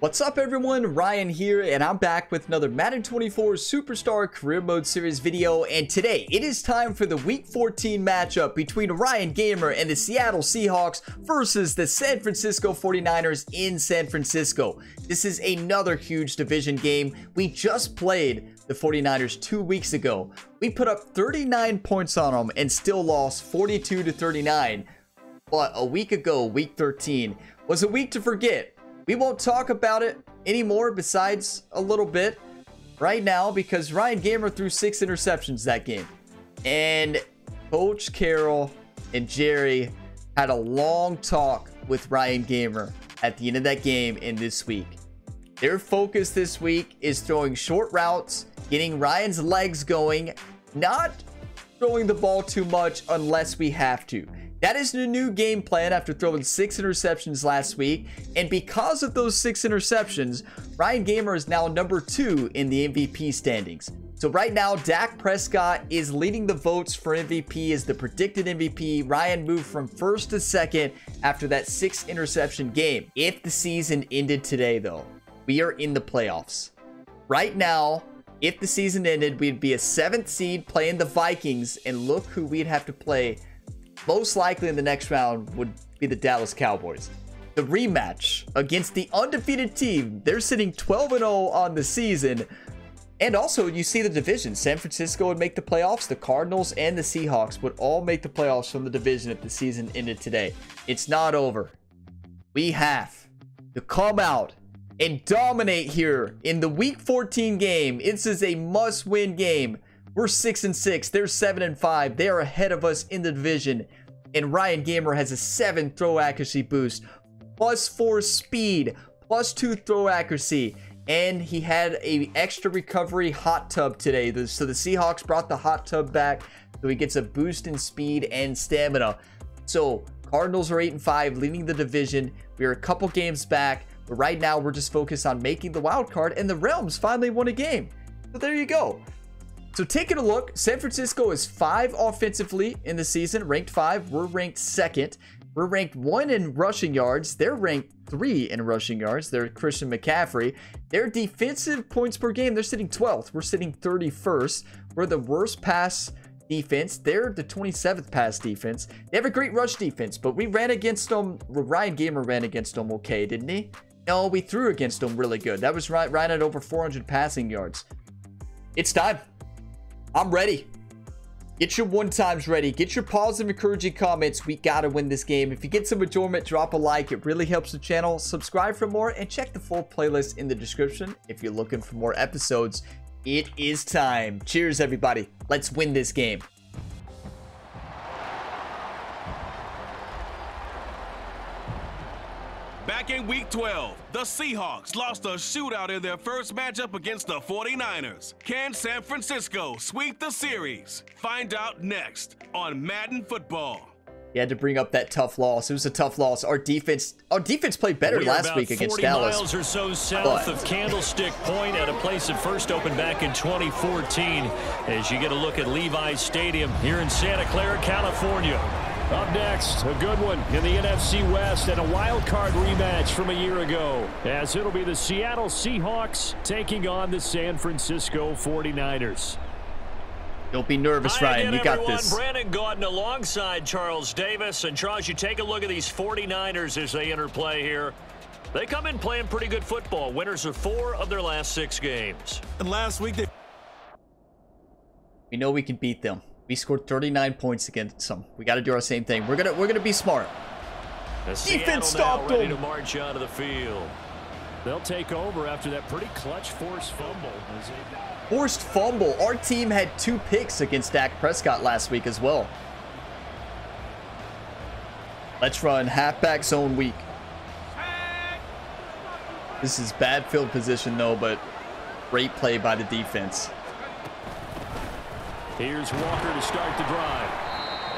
What's up everyone, Ryan here, and I'm back with another Madden 24 Superstar Career Mode Series video, and today it is time for the Week 14 matchup between Ryan Gamer and the Seattle Seahawks versus the San Francisco 49ers in San Francisco. This is another huge division game. We just played the 49ers two weeks ago. We put up 39 points on them and still lost 42 to 39. But a week ago, week 13, was a week to forget we won't talk about it anymore besides a little bit right now because Ryan Gamer threw six interceptions that game. And Coach Carroll and Jerry had a long talk with Ryan Gamer at the end of that game in this week. Their focus this week is throwing short routes, getting Ryan's legs going, not throwing the ball too much unless we have to. That is the new game plan after throwing six interceptions last week. And because of those six interceptions, Ryan Gamer is now number two in the MVP standings. So right now, Dak Prescott is leading the votes for MVP as the predicted MVP. Ryan moved from first to second after that six interception game. If the season ended today, though, we are in the playoffs. Right now, if the season ended, we'd be a seventh seed playing the Vikings, and look who we'd have to play most likely in the next round would be the Dallas Cowboys. The rematch against the undefeated team. They're sitting 12 0 on the season. And also, you see the division. San Francisco would make the playoffs. The Cardinals and the Seahawks would all make the playoffs from the division if the season ended today. It's not over. We have to come out and dominate here in the Week 14 game. This is a must-win game we're six and six. They're seven and five. They are ahead of us in the division. And Ryan Gamer has a seven throw accuracy boost, plus four speed, plus two throw accuracy. And he had a extra recovery hot tub today. So the Seahawks brought the hot tub back. So he gets a boost in speed and stamina. So Cardinals are eight and five, leading the division. We are a couple games back. But right now, we're just focused on making the wild card. And the Rams finally won a game. So there you go. So taking a look, San Francisco is five offensively in the season, ranked five. We're ranked second. We're ranked one in rushing yards. They're ranked three in rushing yards. They're Christian McCaffrey. Their defensive points per game, they're sitting 12th. We're sitting 31st. We're the worst pass defense. They're the 27th pass defense. They have a great rush defense, but we ran against them. Ryan Gamer ran against them okay, didn't he? No, we threw against them really good. That was right, right at over 400 passing yards. It's time. I'm ready. Get your one times ready. Get your positive, encouraging comments. We got to win this game. If you get some enjoyment, drop a like. It really helps the channel. Subscribe for more and check the full playlist in the description if you're looking for more episodes. It is time. Cheers, everybody. Let's win this game. Back in week 12, the Seahawks lost a shootout in their first matchup against the 49ers. Can San Francisco sweep the series? Find out next on Madden Football. You had to bring up that tough loss. It was a tough loss. Our defense, our defense played better we last week against 40 Dallas. miles or so south but. of Candlestick Point at a place that first opened back in 2014. As you get a look at Levi's Stadium here in Santa Clara, California. Up next, a good one in the NFC West and a wild card rematch from a year ago. As it'll be the Seattle Seahawks taking on the San Francisco 49ers. Don't be nervous, Hi Ryan. Again, you got everyone. this. Brandon Gaudin alongside Charles Davis. And Charles, you take a look at these 49ers as they enter play here. They come in playing pretty good football. Winners of four of their last six games. And last week they... We know we can beat them. We scored 39 points against them. We got to do our same thing. We're gonna we're gonna be smart. The Defense stopped ready them. to march out of the field. They'll take over after that pretty clutch forced fumble. Forced fumble. Our team had two picks against Dak Prescott last week as well. Let's run halfback zone week. This is bad field position though, but great play by the defense. Here's Walker to start the drive.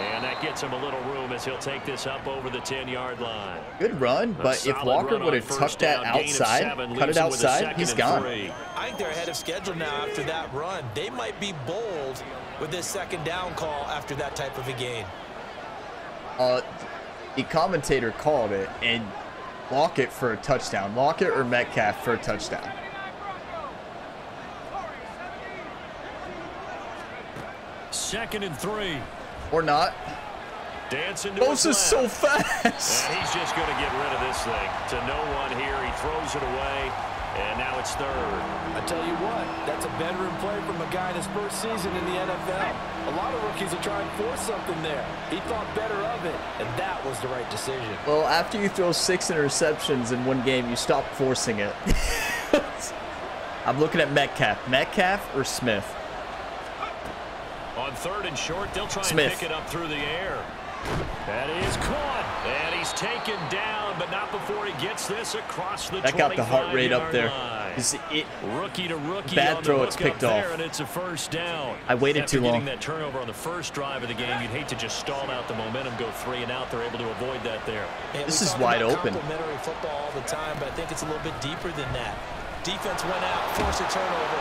And that gets him a little room as he'll take this up over the 10-yard line. Good run, but if Walker would have tucked that outside, seven, cut it outside, he's gone. Three. I think they're ahead of schedule now after that run. They might be bold with this second down call after that type of a game. Uh, the commentator called it, and Lockett for a touchdown. Lockett or Metcalf for a touchdown. Second and three. Or not. Dancing to Bosa's his so fast. And he's just going to get rid of this thing. To no one here. He throws it away. And now it's third. I tell you what, that's a bedroom play from a guy in his first season in the NFL. A lot of rookies are trying to force something there. He thought better of it, and that was the right decision. Well, after you throw six interceptions in one game, you stop forcing it. I'm looking at Metcalf. Metcalf or Smith? On third and short, they'll try Smith. and pick it up through the air. That is caught. And he's taken down, but not before he gets this across the That got the heart rate up 25-yard there. line. 'Cause it- Rookie to rookie Bad throw, it's hook up picked off. there, and it's a first down. I waited After too long. that turnover on the first drive of the game, you'd hate to just stall out the momentum, go three and out. They're able to avoid that there. Man, This is wide open. Complimentary football all the time, but I think it's a little bit deeper than that. Defense went out, forced a turnover,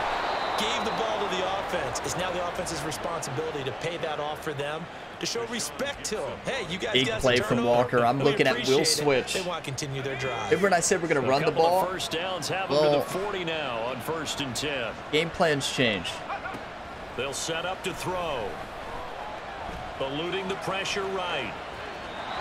gave the ball to the offense. It's now the offense's responsibility to pay that off for them, to show respect to them. Hey, you guys Big got play from. Walker. I'm We looking at Will appreciate it. Switch. They want to continue their drive. Remember when I said we're going to run the ball? first downs have them Well- to the 40 now on first and 10. Game plans changed. They'll set up to throw. Eluding the pressure right.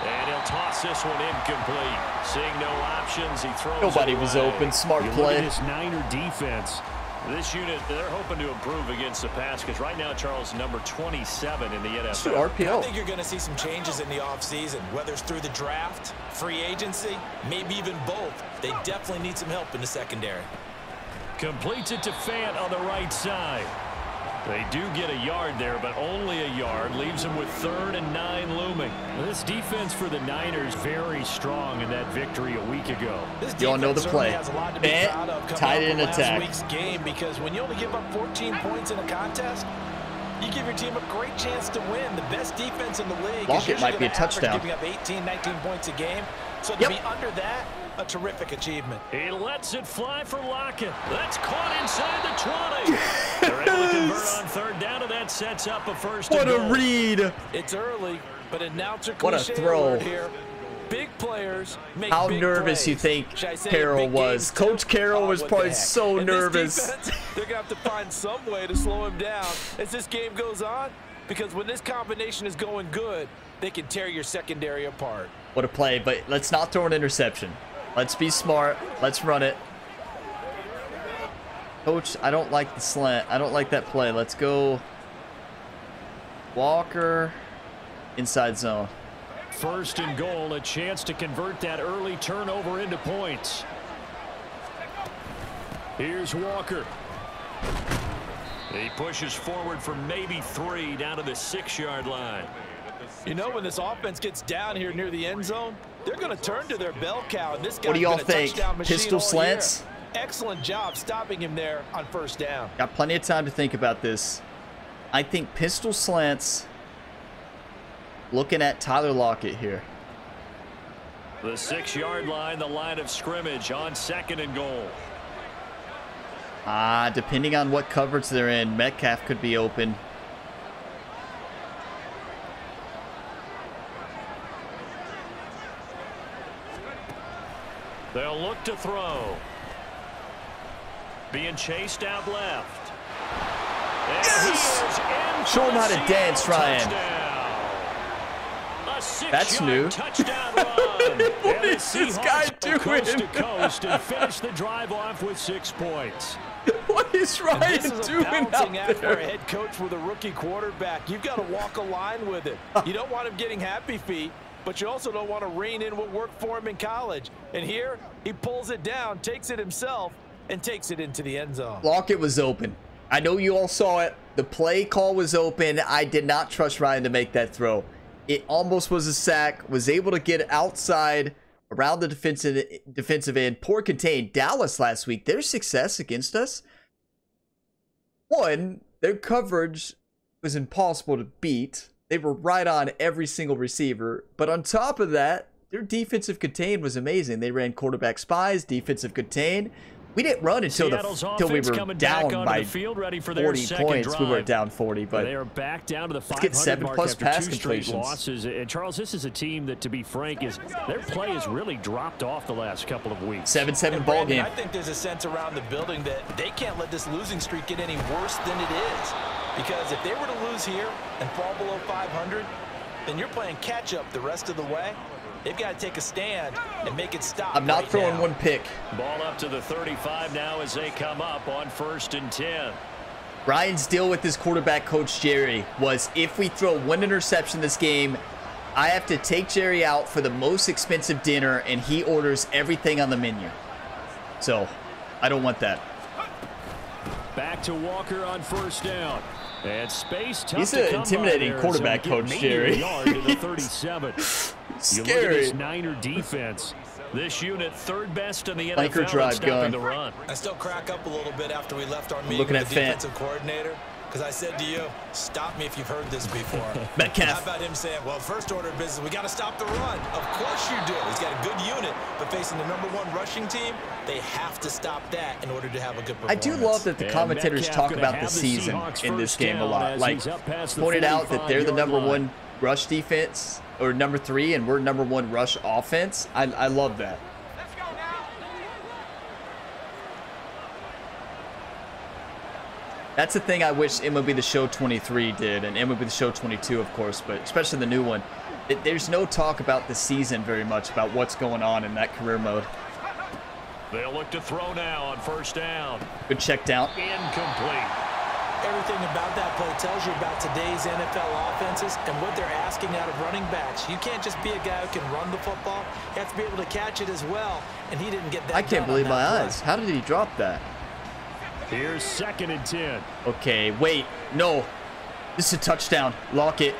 And he'll toss this one incomplete. Seeing no options, he throws Nobody it was open. Smart you play. Look at this Niner defense. This unit, they're hoping to improve against the pass because right now Charles is number 27 in the Let's do NFL. I think you're going to see some changes in the offseason, whether it's through the draft, free agency, maybe even both. They definitely need some help in the secondary. Completes it to Fant on the right side. They do get a yard there, but only a yard. Leaves them with third and nine looming. This defense for the Niners very strong in that victory a week ago. This You all know the play. Has a lot to be Bent, proud of coming tight off end of attack. week's game because when you only give up 14 points in a contest, you give your team a great chance to win. The best defense in the league. is Lockett might be a touchdown. Giving up 18, 19 points a game. So to Yep. be under that, a terrific achievement. He lets it fly for Lockett. That's caught inside the 20. They're able to convert on third down, and that sets up a first What a goal. read. It's early, but announcer What a throw. here. Big players make How big nervous plays. you think Should I say Carroll was? Coach Carroll Oh, was probably the so And nervous. defense, they're going to have to find some way to slow him down as this game goes on because when this combination is going good, they can tear your secondary apart. What a play, but let's not throw an interception. Let's be smart. Let's run it. Coach, I don't like the slant. I don't like that play. Let's go. Walker. Inside zone. First and goal, a chance to convert that early turnover into points. Here's Walker. He pushes forward for maybe three down to the six-yard line. You know, when this offense gets down here near the end zone, they're going to turn to their bell cow. And this What do y'all think? Pistol slants? year. Excellent job stopping him there on first down. Got plenty of time to think about this. I think pistol slants. Looking at Tyler Lockett here. The six-yard line, the line of scrimmage on second and goal. Ah, depending on what coverage they're in, Metcalf could be open. They'll look to throw. Being chased out left. And Yes! Show him how to dance, Ryan. A That's new. What and is this guy go coast doing? to coast and finish the drive off with six points. What is And Ryan this is a doing balancing out act for a head coach with a rookie quarterback. You've got to walk a line with it. You don't want him getting happy feet, but you also don't want to rein in what worked for him in college. And here, he pulls it down, takes it himself, and takes it into the end zone. Lockett was open. I know you all saw it. The play call was open. I did not trust Ryan to make that throw. It almost was a sack. Was able to get outside around the defensive defensive end. Poor contained. Dallas last week. Their success against us. One, their coverage was impossible to beat. They were right on every single receiver. But on top of that, their defensive contain was amazing. They ran quarterback spies, defensive contain. We didn't run until Seattle's the till we offense were coming back down onto by the field, ready for their 40 second points. We were down 40, but they are back down to the 500 get seven mark plus after pass two straight completions. losses. And Charles, this is a team that, to be frank, is their play has really dropped off the last couple of weeks. 7-7 And ball Brandon, game. I think there's a sense around the building that they can't let this losing streak get any worse than it is. Because if they were to lose here and fall below 500, then you're playing catch up the rest of the way. They've got to take a stand and make it stop. I'm not right throwing now. one pick. Ball up to the 35 now as they come up on first and 10. Ryan's deal with his quarterback coach Jerry was if we throw one interception this game, I have to take Jerry out for the most expensive dinner and he orders everything on the menu. So, I don't want that. Back to Walker on first down. And space tough He's an intimidating quarterback so we get coach, Jerry. a yard to the 37. You look at Scary. this Niner defense. This unit third best in the Anchor NFL drive in stopping gun. the run. I still crack up a little bit after we left our meeting looking with at the Fant. defensive coordinator because I said to you, stop me if you've heard this before. Metcalf. How about him saying, well, first order of business, we got to stop the run. Of course you do. He's got a good unit, but facing the number one rushing team, they have to stop that in order to have a good performance. I do love that the And commentators Metcalf talk about the have the season Seahawks in this game a lot. Like he's up past the pointed out that they're the number line. one rush defense or number three, and we're number one rush offense. I, I love that. That's the thing I wish MLB The Show 23 did, and MLB The Show 22, of course, but especially the new one. It, there's no talk about the season very much, about what's going on in that career mode. They'll look to throw now on first down. Good check down. Incomplete. Everything about that play tells you about today's NFL offenses and what they're asking out of running backs. You can't just be a guy who can run the football. You have to be able to catch it as well, and he didn't get that I can't believe my play. eyes. How did he drop that? Here's second and 10. Okay, wait. No. This is a touchdown. Lockett.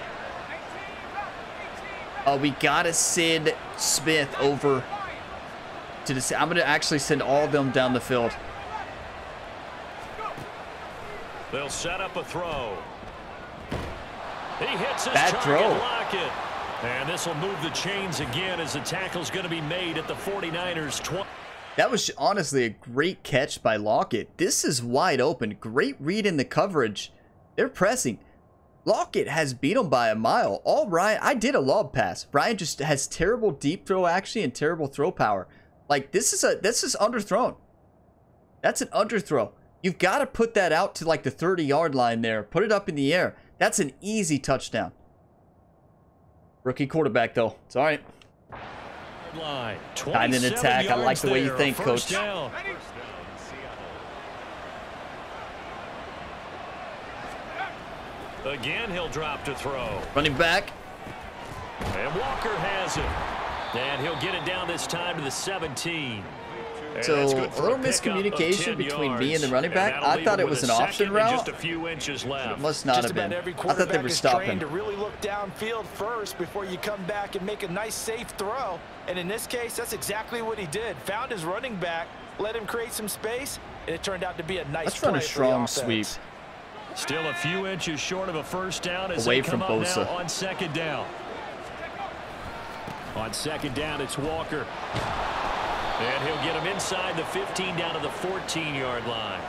Uh, we gotta send Smith over to the. I'm gonna actually send all of them down the field. They'll set up a throw. He hits his Bad throw. Lockett. And this will move the chains again as the tackle's going to be made at the 49ers 20. That was honestly a great catch by Lockett. This is wide open. Great read in the coverage. They're pressing. Lockett has beat him by a mile. All Ryan, I did a lob pass. Ryan just has terrible deep throw actually and terrible throw power. Like this is a this is underthrown. That's an underthrow. You've got to put that out to like the 30 yard line there. Put it up in the air. That's an easy touchdown. Rookie quarterback though. It's all right. Line. Kind in attack. I like the way you think, coach. down. Again, he'll drop to throw. Running back. And Walker has it. And he'll get it down this time to the 17. And So, a little miscommunication 10 between me and the running back. I thought it was an option route. Just a few inches left. Must not Just have been. every I thought they were stopping. to really look downfield first before you come back and make a nice safe throw. And in this case, that's exactly what he did. Found his running back, let him create some space, and it turned out to be a nice Let's run play a strong sweep. Still a few inches short of a first down as Away they come from up Bosa. now on second down. On second down, it's Walker. And he'll get him inside the 15 down to the 14-yard line.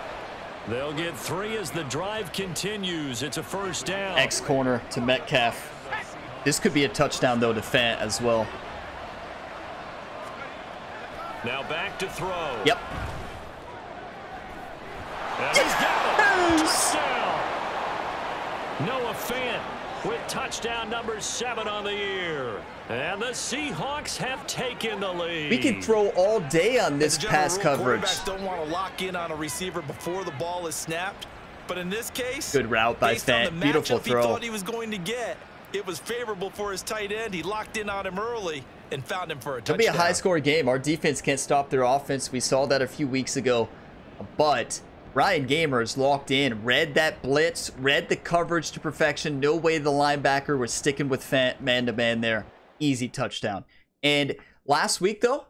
They'll get three as the drive continues. It's a first down. X corner to Metcalf. This could be a touchdown though to Fant as well. Now back to throw. Yep. And he's got it. Touchdown. Noah Fant with touchdown number seven on the year. And the Seahawks have taken the lead. We can throw all day on this As a general pass rule, coverage. Quarterbacks don't want to lock in on a receiver before the ball is snapped. But in this case, Good route by based Fant. the Beautiful matchup throw. he thought he was going to get, it was favorable for his tight end. He locked in on him early and found him for a It'll touchdown. be a high score game. Our defense can't stop their offense. We saw that a few weeks ago. But Ryan Gamer is locked in, read that blitz, read the coverage to perfection. No way the linebacker was sticking with man to man there. Easy touchdown. And last week, though,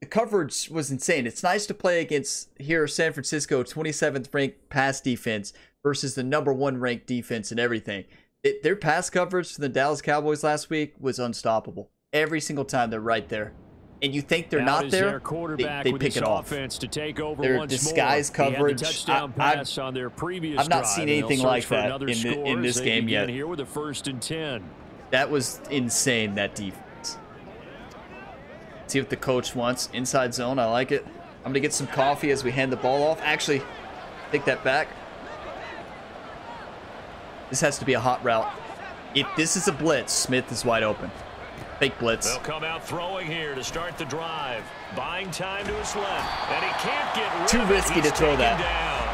the coverage was insane. It's nice to play against here San Francisco, 27th ranked pass defense versus the number one ranked defense and everything. It, their pass coverage for the Dallas Cowboys last week was unstoppable. Every single time they're right there. And you think they're not there, they, they pick it off. offense to take over Their once disguise more. He had the coverage, I- I've- pass on their previous I've not seen anything like that in the- in this game yet. Here with a first and ten. That was insane, that defense. See what the coach wants. Inside zone, I like it. I'm going to get some coffee as we hand the ball off. Actually, take that back. This has to be a hot route. If this is a blitz, Smith is wide open. Fake blitz. They'll come out throwing here to start the drive. Buying time to his left. And he can't get Too risky to throw that. Down.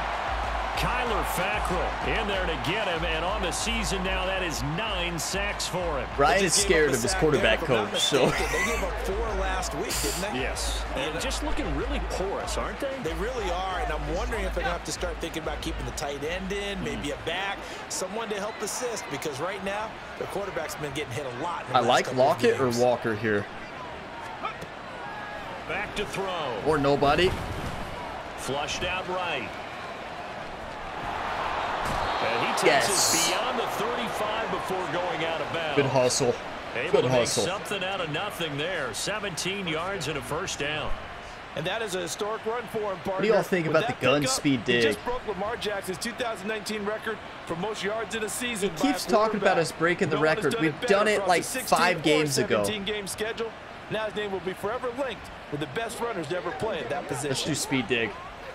Kyler Fackrell in there to get him. And on the season now, that is nine sacks for him. Ryan is scared of his quarterback there, if coach, so. They gave up four last week, didn't they? Yes. And just looking really porous, aren't they? They really are, and I'm wondering if they're going to have to start thinking about keeping the tight end in, hmm. maybe a back, someone to help assist, because right now, the quarterback's been getting hit a lot. in I like couple Lockett or. Walker here. Back to throw. Or nobody. Flushed out right. And he takes Yes. it beyond the 35 before going out of bounds. Good hustle. Able Good to make hustle. something out of nothing there. 17 yards and a first down. And that is a historic run for him, partner. do y'all think With about the gun pickup, speed He dig? just broke Lamar Jackson's 2019 record for most yards in a season. He keeps talking about us breaking the No record. done We've it done it like five or games ago. 17 game schedule. Now his name will be forever linked with the best runners to ever play at that position. Let's do speed dig.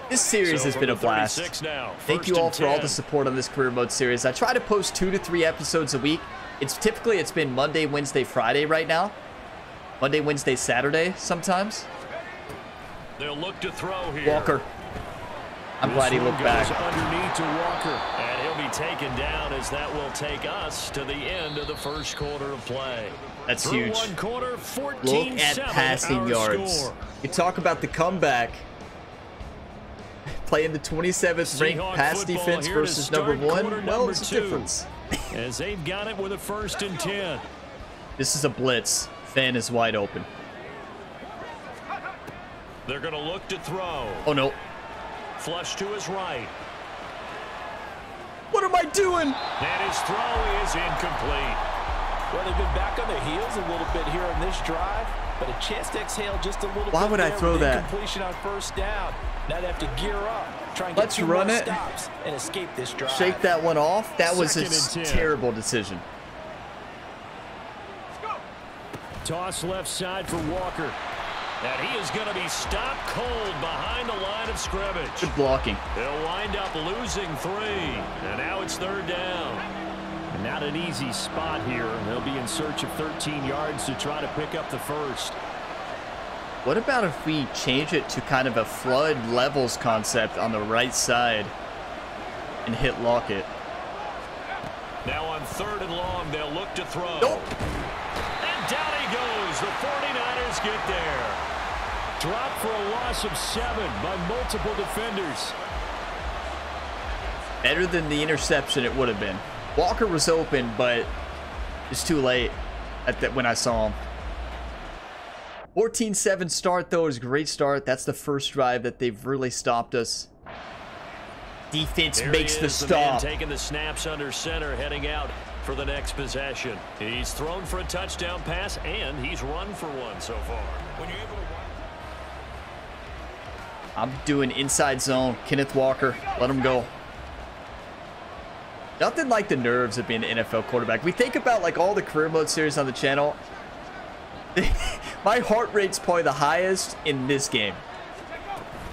This series has been a blast. now, Thank you all for all the support on this career mode series. I try to post two to three episodes a week. It's typically it's been Monday, Wednesday, Friday right now. Monday, Wednesday, Saturday sometimes. They'll look to throw here. Walker. I'm glad he This looked back. underneath to Walker. And he'll be taken down as that will take us to the end of the first quarter of play. That's Through huge. one quarter, Look 14 at passing yards. Score. You talk about the comeback. Playing the 27th ranked pass defense versus number one. quarter Well, number there's a difference. As they've got it with a first and 10. This is a blitz. Fant is wide open. They're going to look to throw. Oh no. Flush to his right. What am I doing? And his throw is incomplete. Well, they've been back on their heels a little bit here on this drive, but a chance to exhale just a little Why bit would I throw that? Completion on first down. Now they have to gear up, try and Let's get run it. stops and escape this drive. Shake that one off. That was a Second and 10. terrible decision. Toss left side for Walker. And he is going to be stopped cold behind the line of scrimmage. Good blocking. They'll wind up losing three. And now it's third down. And not an easy spot here. They'll be in search of 13 yards to try to pick up the first. What about if we change it to kind of a flood levels concept on the right side and hit Lockett? Now on third and long, they'll look to throw. Nope. And down he goes. The 49ers get there. Drop for a loss of seven by multiple defenders. Better than the interception it would have been. Walker was open, but it's too late at that when I saw him. 14-7 start though is a great start. That's the first drive that they've really stopped us. Defense There makes the is, the stop. taking the snaps under center, heading out for the next possession. He's thrown for a touchdown pass, and he's run for one so far. When you're able to I'm doing inside zone. Kenneth Walker, let him go. Nothing like the nerves of being an NFL quarterback. We think about like all the career mode series on the channel. My heart rate's probably the highest in this game.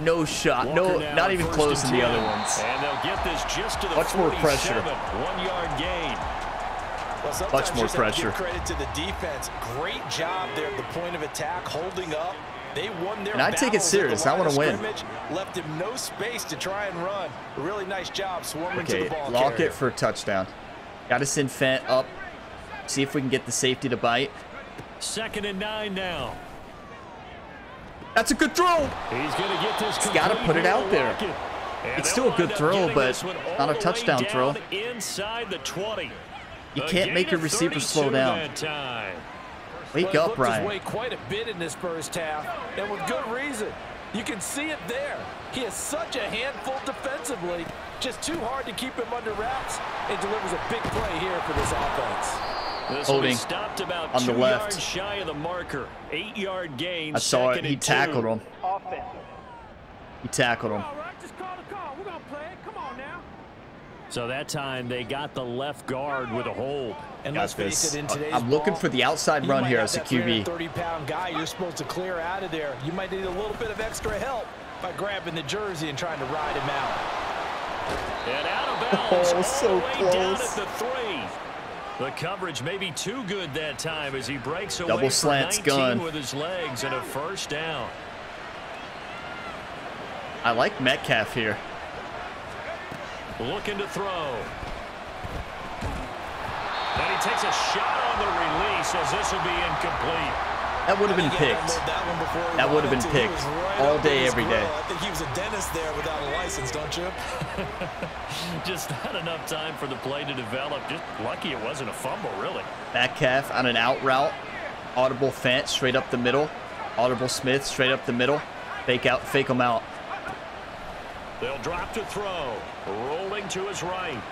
No shot. Walker no, not even close in the other ones. And they'll get this just to the Much more 47. pressure. One yard gain. Well, Much more to pressure. credit to the defense. Great job there at the point of attack, holding up. They won their And I take it serious. I wanna win. Left him no space to try and run. Really nice job swarming to Okay, the ball lock carrier. it for a touchdown. Got to send Fant up. See if we can get the safety to bite. Second and nine now. That's a good throw. He's going to get this. He's gotta put it out there. It's still a good throw, but not a touchdown throw. Inside the 20. You can't make your receiver slow down. Wake Well, up, Ryan. way quite a bit in this first half, and with good reason. You can see it there. He is such a handful defensively. Just too hard to keep him under wraps. It delivers a big play here for this offense. This will holding stopped about on the two left. yards shy of the marker. Eight-yard gain. I saw it. He and two. tackled him. Offense. He tackled him. All right, just call the call. We're going to play it. Come on now. So that time they got the left guard with a hold. And Got let's face it, in today's I'm looking for the outside run here as a QB. 30-pound guy you're supposed to clear out of there. You might need a little bit of extra help by grabbing the jersey and trying to ride him out. And out of oh, bounds. Oh, all so the way down close. The coverage may be too good that time as he breaks away Double slants 19 gun. with his legs and a first down. I like Metcalf here. Looking to throw. And he takes a shot on the release as this will be incomplete. That would have been I think he picked. That, one before he That would have been picked all day, in his every grill. day. I think he was a dentist there without a license, don't you? Just not enough time for the play to develop. Just lucky it wasn't a fumble, really. Metcalf on an out route. Audible Fant straight up the middle. Audible Smith straight up the middle. Fake out, fake him out. They'll drop to throw. Rolling to his right.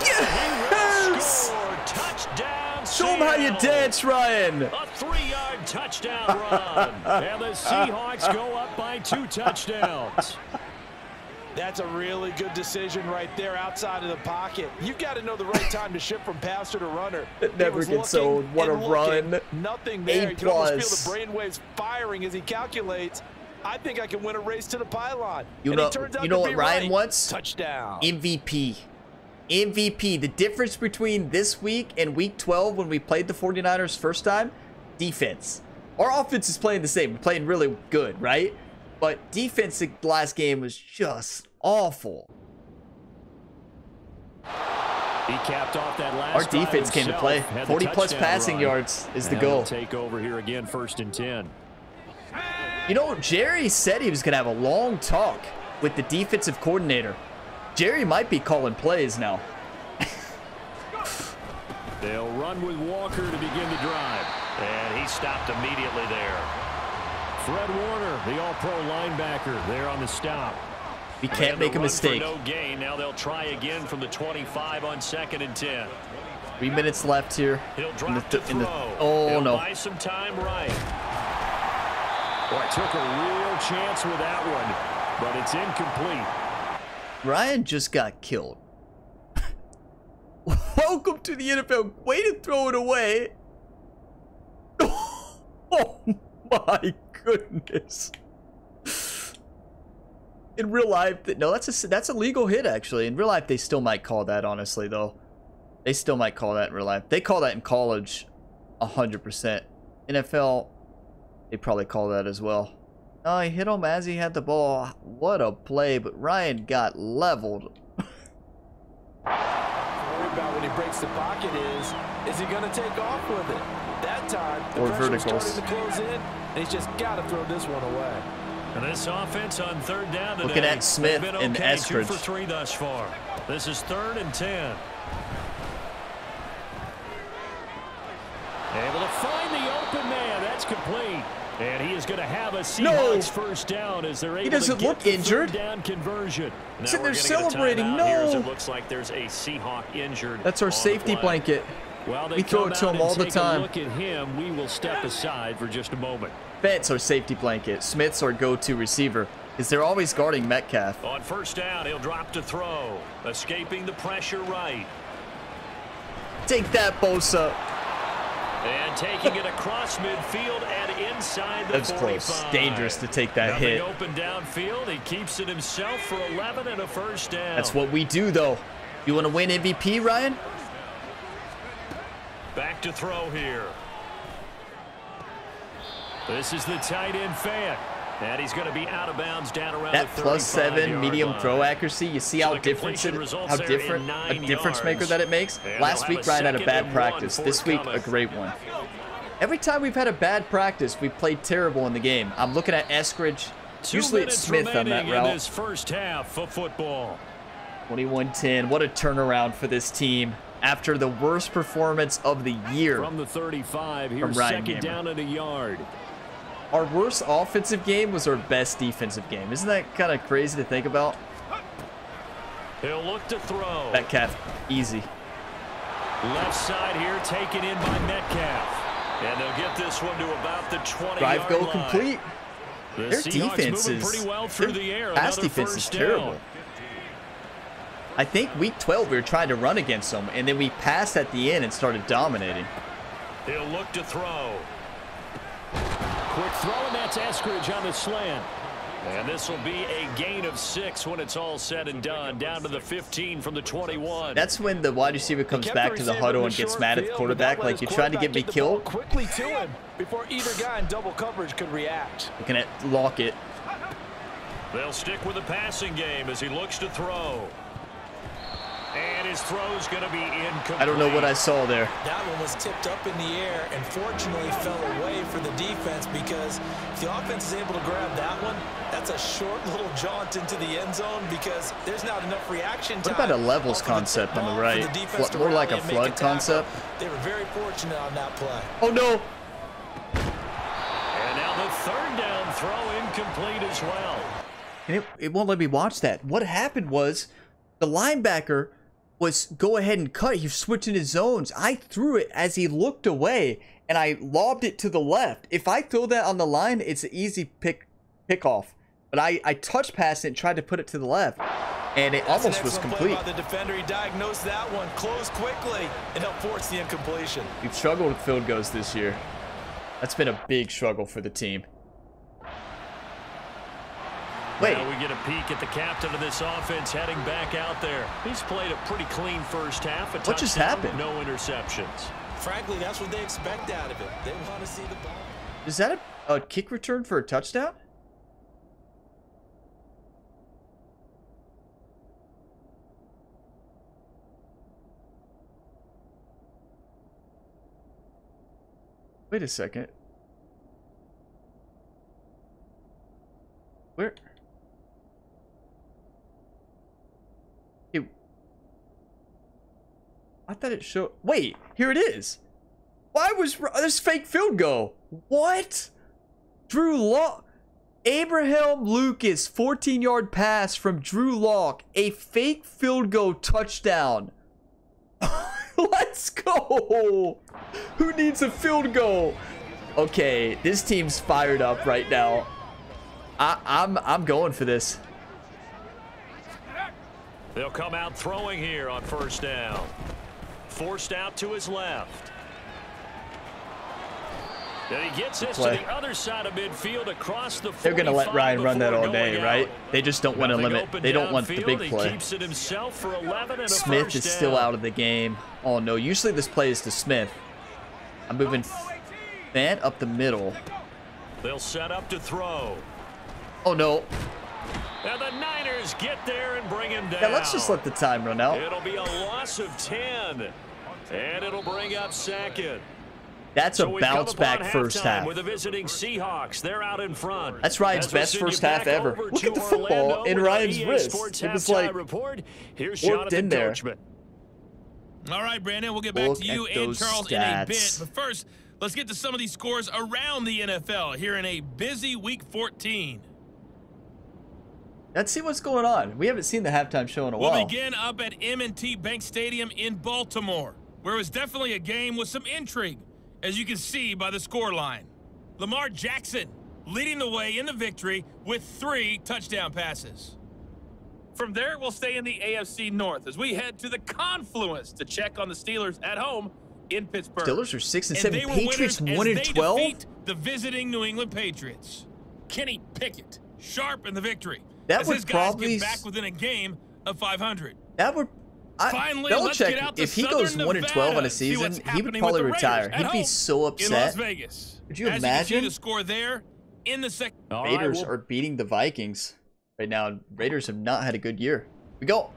Yes! Touchdown. Show them how you dance, Ryan. A three-yard touchdown run. and the Seahawks go up by two touchdowns. That's a really good decision right there outside of the pocket. You've got to know the right time to shift from passer to runner. It never was gets old. What a looking. run. Nothing A there. You can almost feel the brainwaves firing as he calculates. I think I can win a race to the pylon. You and know- he turns out you know to what be Ryan right. wants? Touchdown. MVP. MVP. The difference between this week and week 12 when we played the 49ers first time, defense. Our offense is playing the same. We're playing really good, right? But defense the last game was just awful. He capped off that last Our defense came to play. 40 plus passing run. yards is the And goal. Take over here again, first and 10. You know, Jerry said he was going to have a long talk with the defensive coordinator. Jerry might be calling plays now. They'll run with Walker to begin the drive. And he stopped immediately there. Fred Warner, the all-pro linebacker, there on the stop. We can't make a mistake. no gain. Now they'll try again from the 25 on second and 10. Three minutes left here. He'll in drop the to th- in the- oh, He'll no. buy some time right. Boy, took a real chance with that one, but it's incomplete. Ryan just got killed. Welcome to the NFL. Way to throw it away. oh my goodness. In real life, no, that's a that's a legal hit actually. In real life, they still might call that. Honestly, though, they still might call that in real life. They call that in college, hundred percent. NFL, they probably call that as well. Oh, he hit him as he had the ball. What a play! But Ryan got leveled. Worry about when he breaks the pocket is, is he going to take off with it? That time, the Or pressure was verticals. starting to close in, and he's just got to throw this one away. And this offense on third down today. Looking at Smith they've been and okay, Two Eskridge. for three thus far. This is third and ten. Able to find the open man. That's complete. And he is going to have a Seahawks first down as they're able doesn't to get look the injured. down conversion. Now Sitting there gonna get a celebrating. timeout here as No. It looks like there's a Seahawk injured. That's our safety blanket. Well, We throw it to him all the time. Look at him. We will step aside for just a moment. Fant's our safety blanket. Smith's our go-to receiver. Is they're always guarding Metcalf. On first down, he'll drop to throw. Escaping the pressure right. Take that, Bosa. And taking it across midfield and inside the That was 45. close. Dangerous to take that Nothing hit. open downfield. He keeps it himself for 11 and a first down. That's what we do, though. You want to win MVP, Ryan? Back to throw here. This is the tight end Fant. And he's going to be out of bounds down around That plus seven medium line. throw accuracy. You see how different it, how different a difference maker that it makes. And Last week Ryan had a bad practice. This week a great one. Every time we've had a bad practice, we played terrible in the game. I'm looking at Eskridge. Two Usually it's Smith on that in route. this first half of football. 21-10. What a turnaround for this team after the worst performance of the year. From the 35, From here's Ryan second Gamer. down and a yard. Our worst offensive game was our best defensive game. Isn't that kind of crazy to think about? He'll look to throw. Metcalf, easy. Left side here taken in by Metcalf. And they'll get this one to about the 20 Drive go line. complete. The Their Seahawks defense is pretty well through their the air. pass Another defense is down. terrible. I think week 12 we were trying to run against them, and then we passed at the end and started dominating. He'll look to throw. Quick throw, and that's Eskridge on the slant. And this will be a gain of six when it's all said and done. Down to the 15 from the 21. That's when the wide receiver comes back to the huddle and gets mad at the quarterback like you're trying to get me quarterback the ball killed. quickly to him before either guy in double coverage could react. Looking at Lockett. They'll stick with the passing game as he looks to throw. And his throw's going to be incomplete. I don't know what I saw there. That one was tipped up in the air and fortunately fell away for the defense because if the offense is able to grab that one, that's a short little jaunt into the end zone because there's not enough reaction What about a levels off of the concept on the right? defense Flo- more like a flood tackle. concept? They were very fortunate on that play. Oh no! And now the third down throw incomplete as well. And it, it won't let me watch that. What happened was the linebacker was go ahead and cut. He was switching his zones. I threw it as he looked away and I lobbed it to the left. If I throw that on the line, it's an easy pick pick off. But I, I touch passed it and tried to put it to the left. And it That's an almost was excellent play complete. by the defender. He diagnosed that one, closed quickly, and helped force the incompletion. We've struggled with field goals this year. That's been a big struggle for the team. Wait, Now we get a peek at the captain of this offense heading back out there. He's played a pretty clean first half. A What just happened? No interceptions. Frankly, that's what they expect out of it. They want to see the ball. is that a, a kick return for a touchdown? Wait a second. Where? It, I thought it showed. Wait, here it is. Why was this fake field goal? What? Drew Lock. Abraham Lucas, 14 yard pass from Drew Lock, a fake field goal touchdown. Let's go. Who needs a field goal? Okay, this team's fired up right now. I, I'm I'm going for this. They'll come out throwing here on first down. Forced out to his left. And he gets this to the other side of midfield across the They're gonna let Ryan run that all day, going right? They just don't want to limit. They don't want the big play. keeps it himself for 11 and a Smith is still out of the game. Oh no, usually this play is to Smith. I'm moving Fant up the middle. They'll set up to throw. Oh no. And the Niners get there and bring him down. Yeah, let's just let the time run out. It'll be a loss of 10. And it'll bring up second. That's So a bounce back first half. With the visiting Seahawks, they're out in front. That's Ryan's As best first half ever. Look at the football in Ryan's wrist. Sports It was like report. Here's warped Jonathan in there. All right, Brandon, we'll get back Look to you at and those Charles in a bit. But first, let's get to some of these scores around the NFL here in a busy week 14. Let's see what's going on. We haven't seen the halftime show in a while. We'll begin up at M&T Bank Stadium in Baltimore, where it was definitely a game with some intrigue, as you can see by the score line. Lamar Jackson leading the way in the victory with three touchdown passes. From there, we'll stay in the AFC North as we head to the confluence to check on the Steelers at home in Pittsburgh. Steelers are six and And seven. Patriots one and twelve. the visiting New England Patriots. Kenny Pickett sharp in the victory. That would his guys probably get back within a game of 500. That would. I, Finally, let's get out Belichick, if he goes Southern one and twelve on a season, he would probably retire. He'd be home so in Las upset. Vegas. Could you As You imagine? the score there in the second. All right, Raiders well, are beating the Vikings right now. Raiders have not had a good year. We go.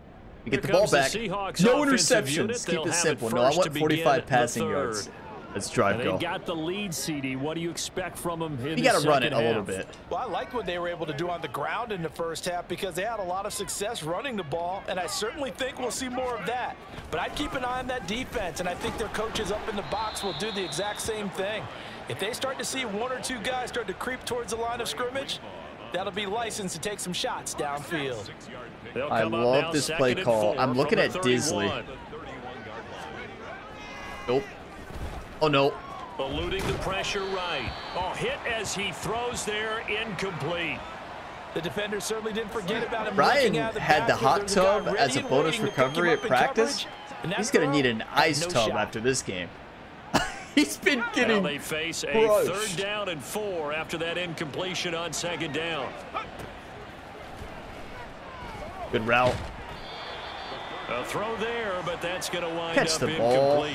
We get Here the ball comes the back. No interceptions. Keep it simple. no, I want 45 passing yards. Let's drive and go. they got the lead, CD. What do you expect from them in You the got to run it second a little bit. Well, I liked what they were able to do on the ground in the first half because they had a lot of success running the ball, and I certainly think we'll see more of that. But I'd keep an eye on that defense, and I think their coaches up in the box will do the exact same thing. If they start to see one or two guys start to creep towards the line of scrimmage, that'll be licensed to take some shots downfield. I love this play call. I'm looking at the Dissly. Nope. Oh, no. Eluding the pressure right. Oh, hit as he throws there, incomplete. The defender certainly didn't forget about him. Ryan looking the had the hot There's a guy tub ready as a bonus waiting to pick him recovery at practice. coverage, and that He's going to need an ice no tub shot. after this game. He's been Now getting they face a crushed. third down and four after that incompletion on second down. good route. A throw there, but that's going to wind Catch up the ball.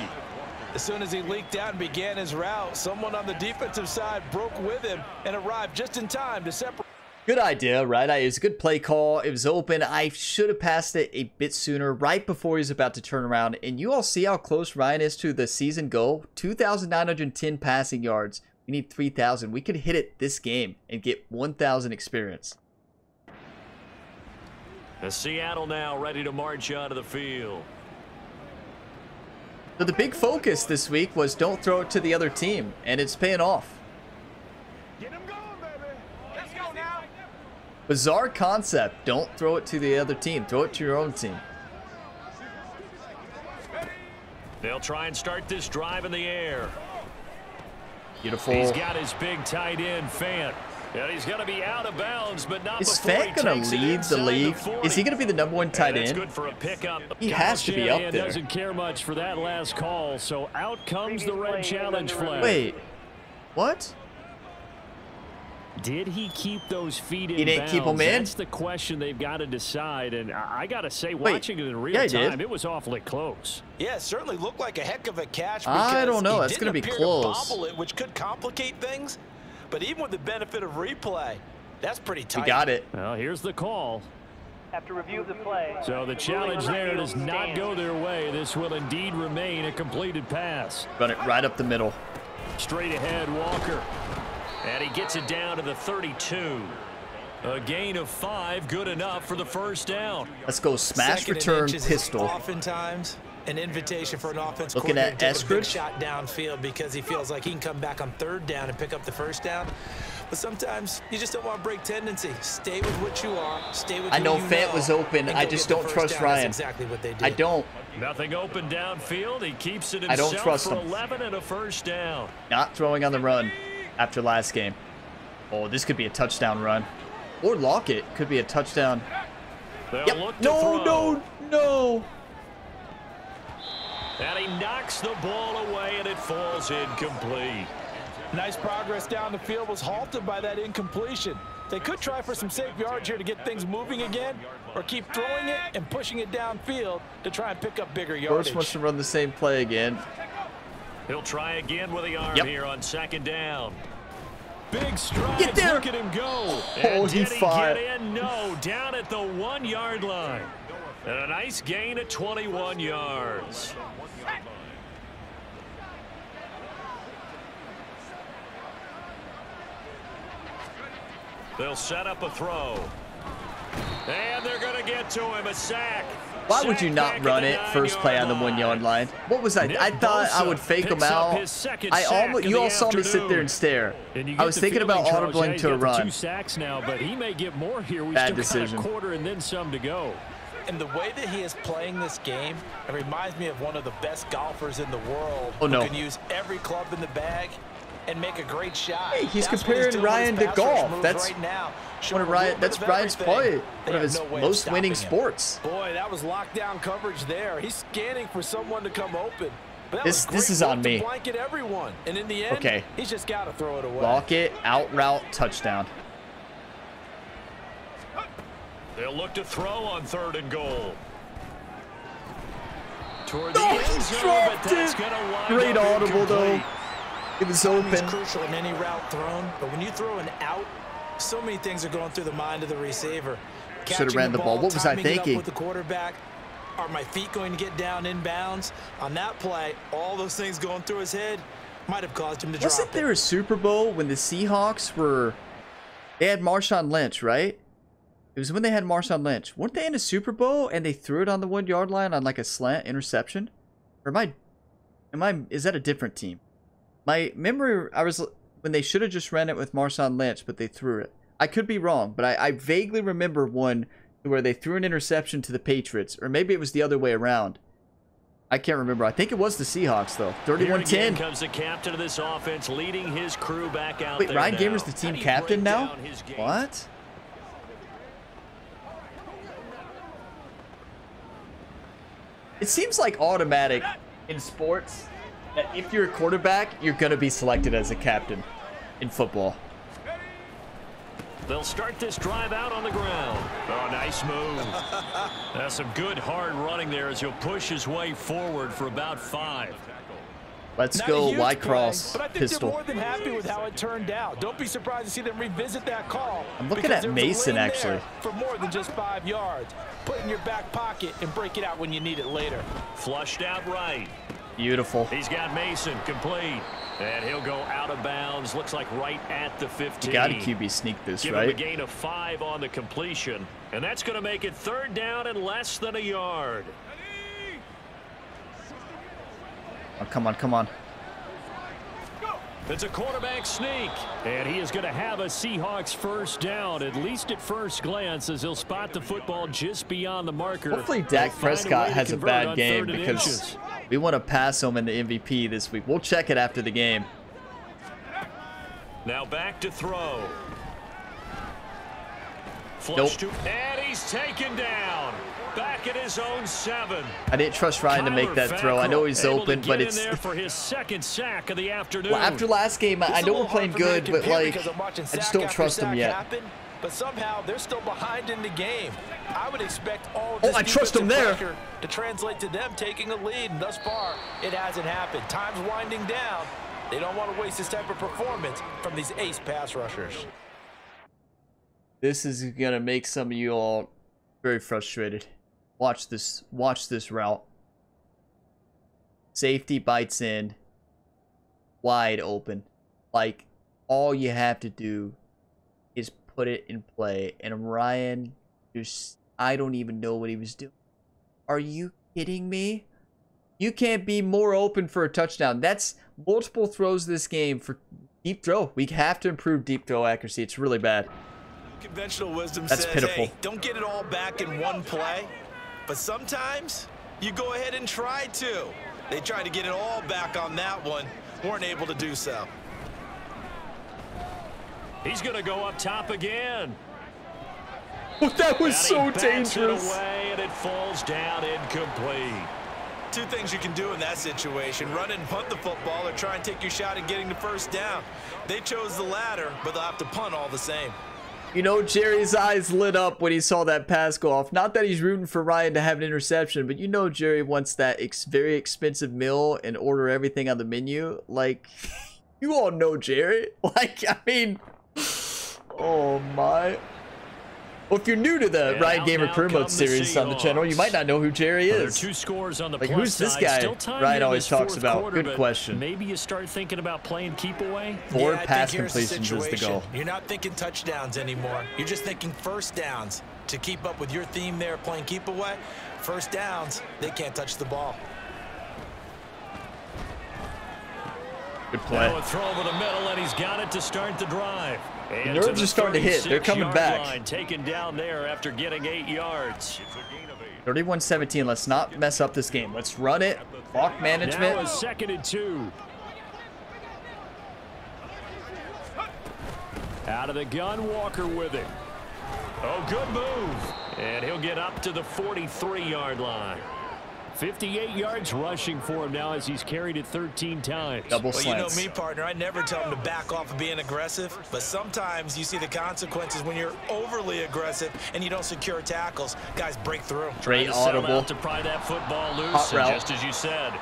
Incomplete. As soon as he leaked out and began his route, someone on the defensive side broke with him and arrived just in time to separate. Good idea, right? I- It was a good play call. It was open. I should have passed it a bit sooner, right before he's about to turn around. And you all see how close Ryan is to the season goal 2,910 passing yards. We need 3,000. We could hit it this game and get 1,000 experience. The Seattle now ready to march onto the field. So the big focus this week was don't throw it to the other team, and it's paying off. Bizarre concept. Don't throw it to the other team. Throw it to your own team. They'll try and start this drive in the air. Beautiful. He's got his big tight end, Fant. And he's going to be out of bounds, but not Is before Fant going to it lead the league? 40. Is he going to be the number one tight end? good for a pickup. He Kyle has to be up Shanahan there. doesn't care much for that last call, so out comes the red challenge flag. Wait. What? Did he keep those feet in He didn't keep 'em bounds? in? That's the question they've got to decide. And I, I got to say, Wait. watching it in real Yeah, he did. time, it was awfully close. Yeah, it certainly looked like a heck of a catch. I don't know. he That's gonna be appear to close. bobble it, which could complicate things. But even with the benefit of replay, that's pretty tight. We got it. Well, here's the call. After review of the play. So the challenge there does not go their way. This will indeed remain a completed pass. Run it right up the middle. Straight ahead, Walker. And he gets it down to the 32. A gain of five, good enough for the first down. Let's go smash, Second return, pistol. Oftentimes, an invitation for an offense Looking at to take a big Eskridge. shot downfield because he feels like he can come back on third down and pick up the first down. But sometimes you just don't want to break tendency. Stay with what you are. Stay with I who know you Fant know, was open. I just don't trust down. Ryan. That's exactly what they did. I don't. Nothing open downfield. He keeps it I don't trust for him. 11 and a first down. Not throwing on the run after last game. Oh, this could be a touchdown run. Or Lockett could be a touchdown. They'll Yep. look to No, throw. no, no. And he knocks the ball away, and it falls incomplete. Nice progress down the field was halted by that incompletion. They could try for some safe yards here to get things moving again, or keep throwing it and pushing it downfield to try and pick up bigger yardage. First wants to run the same play again. He'll try again with the arm Yep. here on second down. Big stride. Get there. Look at him go. Oh, and he did he fought. get in? No. Down at the one-yard line. And a nice gain at 21 yards. They'll set up a throw. And they're going to get to him. A sack. Why would you not run it first play on the one yard line. What was I? Nick I thought I would fake him out. I almost you all saw me sit there and stare. And I was thinking about audibling to a run. Two sacks now, but he may get more here. We Bad still decision. a quarter and then some to go. And the way that he is playing this game, it reminds me of one of the best golfers in the world Oh, no. who can use every club in the bag and make a great shot. Hey, he's That's comparing his Ryan to golf. That's right now. One of Ryan, that's of Ryan's play. One of his no way of most winning him. sports. Boy, that was lockdown coverage there. He's scanning for someone to come open. This- this is on me. Blanket everyone, and in the end, Okay. he's just got to throw it away. Lockett out route touchdown. They'll look to throw on third and goal. Toward the No, end zone, but that's it. gonna wind Great audible though. It was open. crucial in any route thrown, but when you throw an out, so many things are going through the mind of the receiver. Should've ran the ball. What was I timing it up thinking? With the quarterback, are my feet going to get down in bounds? On that play, all those things going through his head might have caused him to Wasn't drop there it. a Super Bowl when the Seahawks were? They had Marshawn Lynch, right? It was when they had Marshawn Lynch. weren't they in a Super Bowl and they threw it on the one yard line on like a slant interception? Or am I? Am I? Is that a different team? My memory, I was when they should have just ran it with Marshawn Lynch, but they threw it. I could be wrong, but I, I vaguely remember one where they threw an interception to the Patriots, or maybe it was the other way around. I can't remember. I think it was the Seahawks though. Here again 31-10. comes the captain of this offense, leading his crew back out Wait, there Ryan now. Gamer's the team captain now? down his game? What? It seems like automatic in sports that if you're a quarterback, you're going to be selected as a captain in football. They'll start this drive out on the ground. Oh, nice move. That's some good hard running there as he'll push his way forward for about five. Let's Not go huge Y play, cross but I think pistol. they're more than happy with how it turned out. Don't be surprised to see them revisit that call. I'm looking at there was a Mason, actually. For more than just five yards. Put in your back pocket and break it out when you need it later. Flushed out right. Beautiful. He's got Mason complete. And he'll go out of bounds. Looks like right at the 15. You got to QB sneak this, Give him a gain of five on the completion. And that's going to make it third down and less than a yard. Oh, come on, come on. It's a quarterback sneak. And he is going to have a Seahawks first down, at least at first glance, as he'll spot the football just beyond the marker. Hopefully Dak find a Prescott has a bad game because we want to pass him in the MVP this week. We'll check it after the game. Now back to throw. Nope. To, and he's taken down. Back at his own seven. I didn't trust Ryan to make that throw. I know he's open, but it's for his second sack of the afternoon. well, after last game. I know we're playing hard for me to good, but like I just don't trust him yet. happen, but somehow they're still behind in the game. I would expect all Oh, I trust him there. to translate to them taking a lead. And thus far, it hasn't happened. Time's winding down. They don't want to waste this type of performance from these ace pass rushers. This is gonna make some of you all very frustrated. Watch this. Watch this route. Safety bites in. Wide open. Like all you have to do is put it in play. And Ryan just I don't even know what he was doing. Are you kidding me? You can't be more open for a touchdown. That's multiple throws this game for deep throw. We have to improve deep throw accuracy. It's really bad. Conventional wisdom That's says, pitiful. hey, don't get it all back in one play. But sometimes you go ahead and try to. They tried to get it all back on that one. Weren't able to do so. He's going to go up top again. that was And so dangerous. It away and it falls down incomplete. Two things you can do in that situation. Run and punt the football or try and take your shot at getting the first down. They chose the latter, but they'll have to punt all the same. You know, Jerry's eyes lit up when he saw that pass go off. Not that he's rooting for Ryan to have an interception, but you know Jerry wants that ex- very expensive meal and order everything on the menu. Like, you all know Jerry. Like, I mean, oh my. Well, if you're new to the And Ryan out Gamer now Career come Mode the series on the channel, you might not know who Jerry Well, there are is. two scores on the Like, who's this guy Still Ryan always talks about? quarter, Good question. Maybe you start thinking about playing keep away. Four Yeah, I pass think here's the completions is the goal. You're not thinking touchdowns anymore. You're just thinking first downs. To keep up with your theme there, playing keep away, first downs, they can't touch the ball. Good play. Now a throw over the middle, and he's got it to start the drive. And nerves the are starting to hit. They're coming back. Line, taken down there after getting eight yards. 31-17. Let's not mess up this game. Let's run it. Clock Now management. a second and two. Out of the gun, Walker with it. Oh, good move. And he'll get up to the 43-yard line. 58 yards rushing for him now as he's carried it 13 times. Double Well, you know me, partner. I never tell him to back off of being aggressive, but sometimes you see the consequences when you're overly aggressive and you don't secure tackles. Guys break through. Great Trying to settle audible. out to pry that football loose, Hot route. just as you said,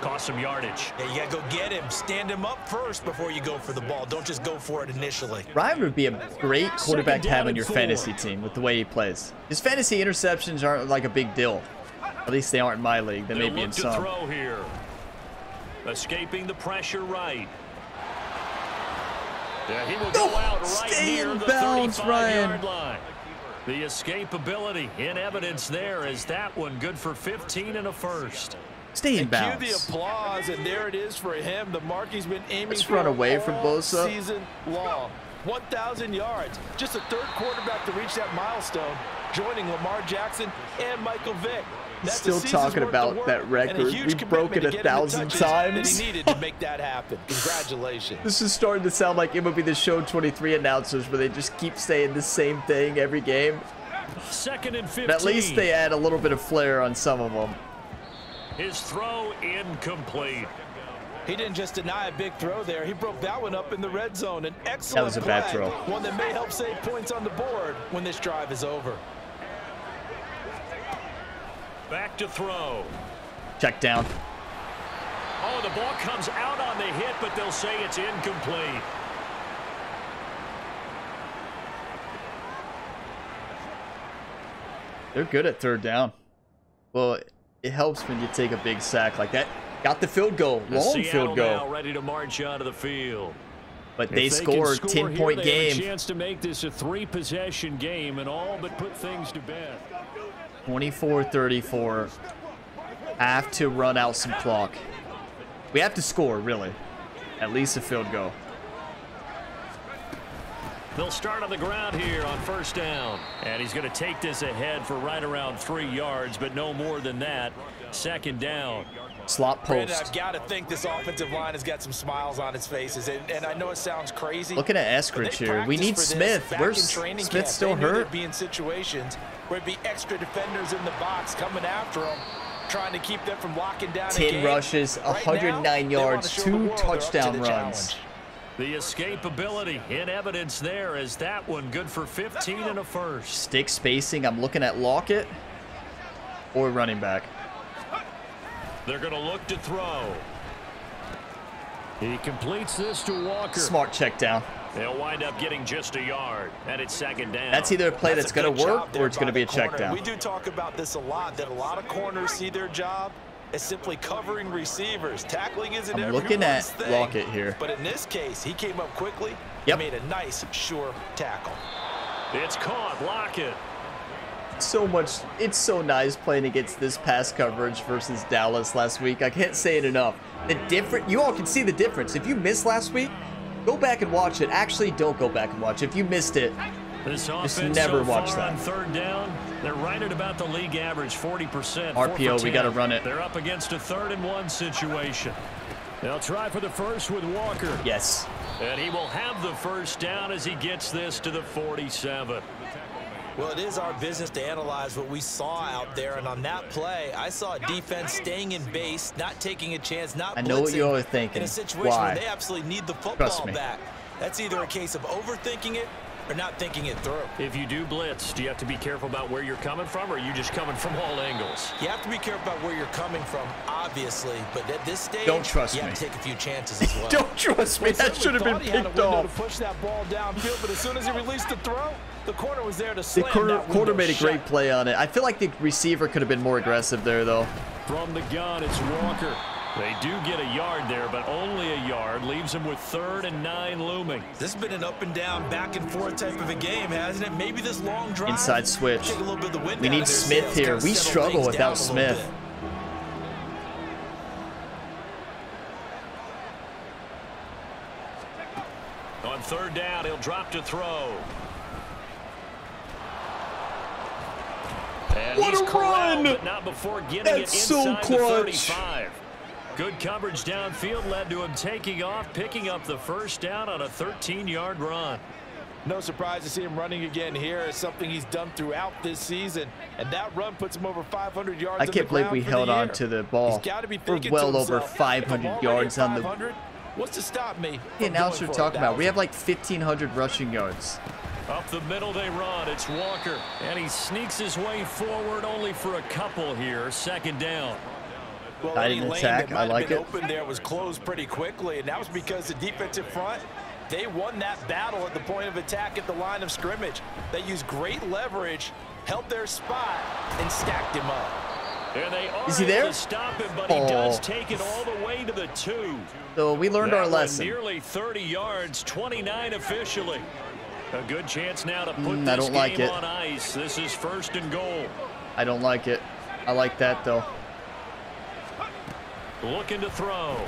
cost some yardage. Yeah, you gotta go get him. Stand him up first before you go for the ball. Don't just go for it initially. Ryan would be a great quarterback to have on your four. fantasy team with the way he plays. His fantasy interceptions aren't like a big deal. At least they aren't in my league. They may They'll be in look to some. throw here. Escaping the pressure right. Yeah, he will No, go out right stay near in the bounds, 35-yard Ryan. line. The escapability in evidence there is that one good for 15 and a first. Stay in And cue the bounds. applause, and there it is for him. The mark he's been aiming Let's for run away from all Bosa. season long. 1,000 yards. Just a third quarterback to reach that milestone. joining Lamar Jackson and Michael Vick. That's Still talking about that record. We broke it a get him the thousand touches That times. he needed to make that happen. Congratulations. This is starting to sound like it would be the show 23 announcers where they just keep saying the same thing every game. Second and 15. But at least they add a little bit of flair on some of them. His throw incomplete. He didn't just deny a big throw there. He broke that one up in the red zone. An excellent that was a play. bad throw. One that may help save points on the board when this drive is over. Back to throw. Check down. Oh, the ball comes out on the hit, but they'll say it's incomplete. They're good at third down. Well, it helps when you take a big sack like that. Got the field goal, long Seattle field goal, ready to march onto the field. but If they scored score 10 here, point they a game. chance to make this a three-possession game and all but put things to bed. 24-34. Have to run out some clock. We have to score, really. At least a field goal. They'll start on the ground here on first down. And he's going to take this ahead for right around three yards, but no more than that. Second down. Slot Brandon, post. I've got to think this offensive line has got some smiles on its faces. And, and I know it sounds crazy. Looking at but Eskridge here. We need Smith. back Where's Smith camp. still they knew hurt? They'd be in situations where it'd be extra defenders in the box coming after them, trying to keep them from locking down a 10 game. rushes, Right now, 109 yards, two world to touchdown the runs. challenge. The escapability in evidence there as that one good for 15 and a first. Stick spacing. I'm looking at Lockett or running back. They're going to look to throw. He completes this to Walker. Smart check down. They'll wind up getting just a yard, and it's second down. That's either a play that's, a going to work or it's going to be the a check down. We do talk about this a lot, that a lot of corners see their job as simply covering receivers. Tackling isn't I'm looking at thing. Lockett here. But in this case, he came up quickly Yep. and made a nice, sure tackle. It's caught. Lockett. So much it's so nice playing against this pass coverage versus Dallas last week. I can't say it enough. The different you all can see the difference. If you missed last week, go back and watch it. Actually, don't go back and watch. If you missed it, This Just never so watch that. on third down, they're right at about the league average, 40%. RPO, we gotta run it. They're up against a third and one situation. They'll try for the first with Walker. yes. And he will have the first down as he gets this to the 47. Well, it is our business to analyze what we saw out there, and on that play, I saw a defense staying in base, not taking a chance, not I know what you all are thinking. In a situation Why? where they absolutely need the football back. That's either a case of overthinking it or not thinking it through. If you do blitz, do you have to be careful about where you're coming from, or are you just coming from all angles? You have to be careful about where you're coming from, obviously, but at this stage, Don't trust you me. have to take a few chances as well. Don't trust me. That should have been Thought he had a picked window off. to push that ball downfield, but as soon as he released the throw, the corner was there to slam quarter, that quarter window made a great shut. play on it. I feel like the receiver could have been more aggressive there, though. From the gun, it's Walker. They do get a yard there, but only a yard. Leaves them with third and nine looming. This has been an up and down, back and forth type of a game, hasn't it? Maybe this long drive. Inside switch. A bit of the wind We need Smith here. We struggle without down a little Smith. bit. On third down, he'll drop to throw. And What a corralled, run! Not before getting That's it so inside the clutch. 35. Good coverage downfield led to him taking off, picking up the first down on a 13-yard run. No surprise to see him running again here. It's something he's done throughout this season. And that run puts him over 500 yards I can't believe we held on to the ball. He's got to be We're well over 500 yards at on the- 500, What's to stop me? The from going announcer talking about we have like 1,500 rushing yards. Up the middle they run. It's Walker. And he sneaks his way forward only for a couple here. Second down. Well, Tight any end attack, I might like have it. been open there was closed pretty quickly, and that was because the defensive front, they won that battle at the point of attack at the line of scrimmage. They used great leverage, held their spot, and stacked him up. And they are Is he there? to stop him, but he Oh. does take it all the way to the two. So we learned That our lesson. Nearly 30 yards, 29 officially. A good chance now to put Mm, I this don't like game it. on ice. This is first and goal. I don't like it. I like that though. Looking to throw.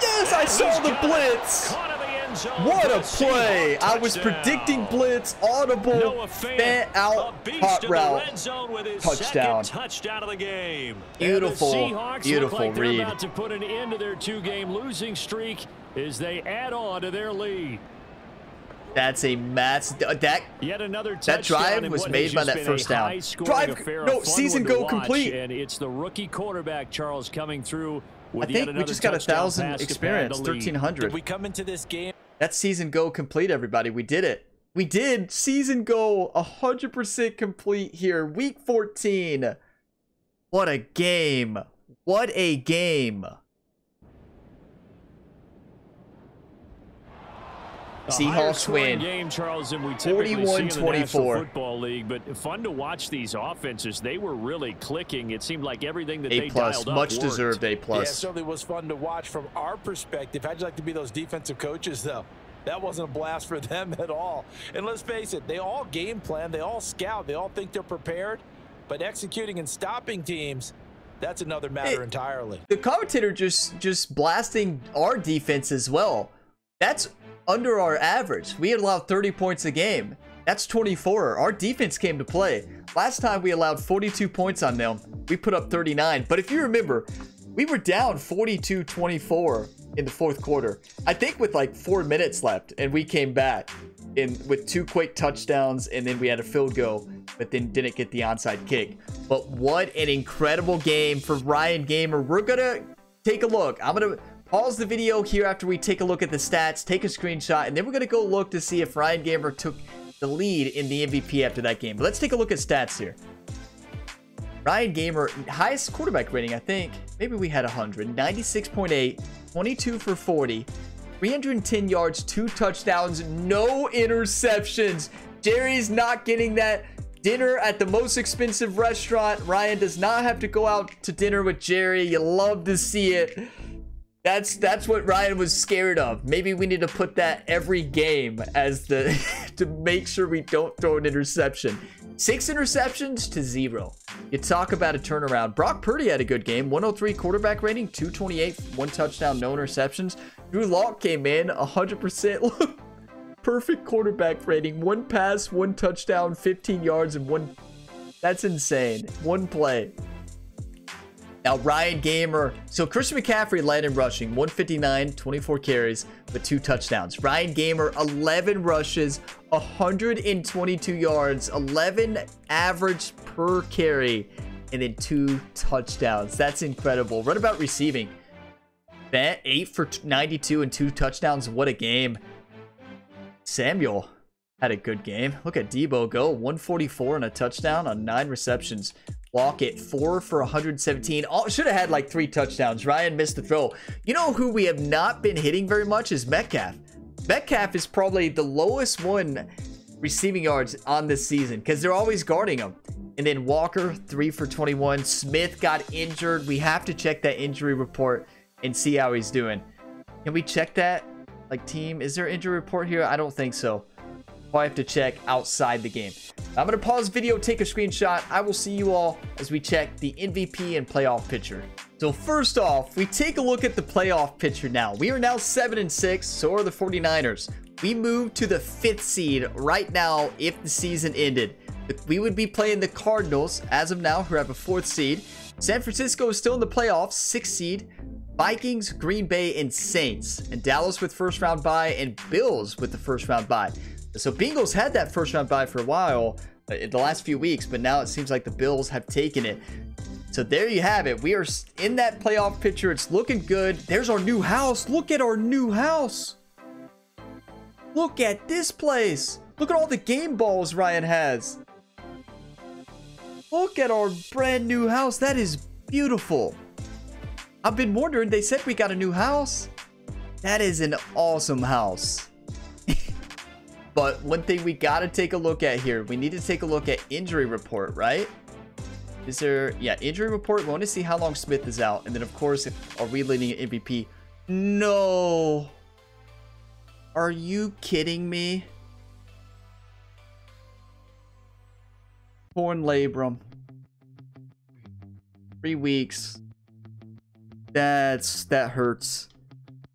Yes, I saw the blitz. The end end zone. What a play! I was predicting blitz, audible, fan out, hot route. zone with his touchdown. touchdown of the game. Beautiful, the beautiful like read. About to put an end to their two-game losing streak as they add on to their lead. That's a mass. Uh, that Yet another That drive was made by that first down. high-scoring Drive- affair, no, season go watch, complete. And it's the rookie quarterback Charles coming through with I yet think we just got a thousand pass to pad experience, thirteen hundred. Did we come into this game That season go complete, everybody. We did it. We did season go 100% complete here. Week 14. What a game. What a game. A higher Seahawks win. game, Charles, than we typically see in the 41-24. Football League. But fun to watch these offenses. They were really clicking. It seemed like everything that A they plus. dialed up Much worked. deserved A Yeah, it plus. certainly was fun to watch from our perspective. How'd you like to be those defensive coaches, though? That wasn't a blast for them at all. And let's face it, they all game plan, they all scout, they all think they're prepared. But executing and stopping teams, that's another matter It- entirely. the commentator just just blasting our defense as well. That's under our average. We had allowed 30 points a game. That's 24. Our defense came to play. Last time we allowed 42 points on them. We put up 39. But if you remember, we were down 42-24 in the fourth quarter. I think with like 4 minutes left and we came back in with two quick touchdowns and then we had a field goal but then didn't get the onside kick. But what an incredible game for Ryan Gamer. We're to take a look. I'm to pause the video here after we take a look at the stats, take a screenshot, and then we're going to go look to see if Ryan Gamer took the lead in the MVP after that game. But let's take a look at stats here. Ryan Gamer, highest quarterback rating, I think. Maybe we had 100. 96.8, 22 for 40, 310 yards, two touchdowns, no interceptions. Jerry's not getting that dinner at the most expensive restaurant. Ryan does not have to go out to dinner with Jerry. You love to see it. That's that's what Ryan was scared of. Maybe we need to put that every game as the to make sure we don't throw an interception. Six interceptions to zero. You talk about a turnaround. Brock Purdy had a good game. 103 quarterback rating, 228, one touchdown, no interceptions. Drew Lock came in 100%. Perfect quarterback rating. One pass, one touchdown, 15 yards, and one. That's insane. One play. Now, Ryan Gamer. So, Christian McCaffrey led in rushing 159, 24 carries, with two touchdowns. Ryan Gamer, 11 rushes, 122 yards, 11 average per carry, and then two touchdowns. That's incredible. What about receiving? That 8 for 92 and two touchdowns. What a game. Samuel had a good game. Look at Deebo go 144 and a touchdown on nine receptions. Lockett four for 117. All should have had like three touchdowns. Ryan missed the throw. You know who we have not been hitting very much is Metcalf. Metcalf is probably the lowest one receiving yards on this season because they're always guarding him. And then Walker three for 21. Smith got injured. We have to check that injury report and see how he's doing. Can we check that? Like team, is there injury report here? I don't think so. I have to check outside the game. I'm going to pause video, take a screenshot. I will see you all as we check the MVP and playoff picture. So first off, we take a look at the playoff picture now. We are now 7 and 6, so are the 49ers. We move to the 5th seed right now if the season ended. We would be playing the Cardinals as of now, who have a 4th seed. San Francisco is still in the playoffs, 6th seed. Vikings, Green Bay, and Saints. And Dallas with first round bye, and Bills with the first round bye. So Bengals had that first round bye for a while uh, in the last few weeks, but now it seems like the Bills have taken it. So there you have it. We are in that playoff picture. It's looking good. There's our new house. Look at our new house. Look at this place. Look at all the game balls Ryan has. Look at our brand new house. That is beautiful. I've been wondering, they said we got a new house. That is an awesome house. But one thing we got to take a look at here, we need to take a look at injury report, right? Is there, yeah, injury report. We want to see how long Smith is out. And then, of course, are we leading MVP? No. Are you kidding me? Torn labrum. Three weeks. That's that hurts.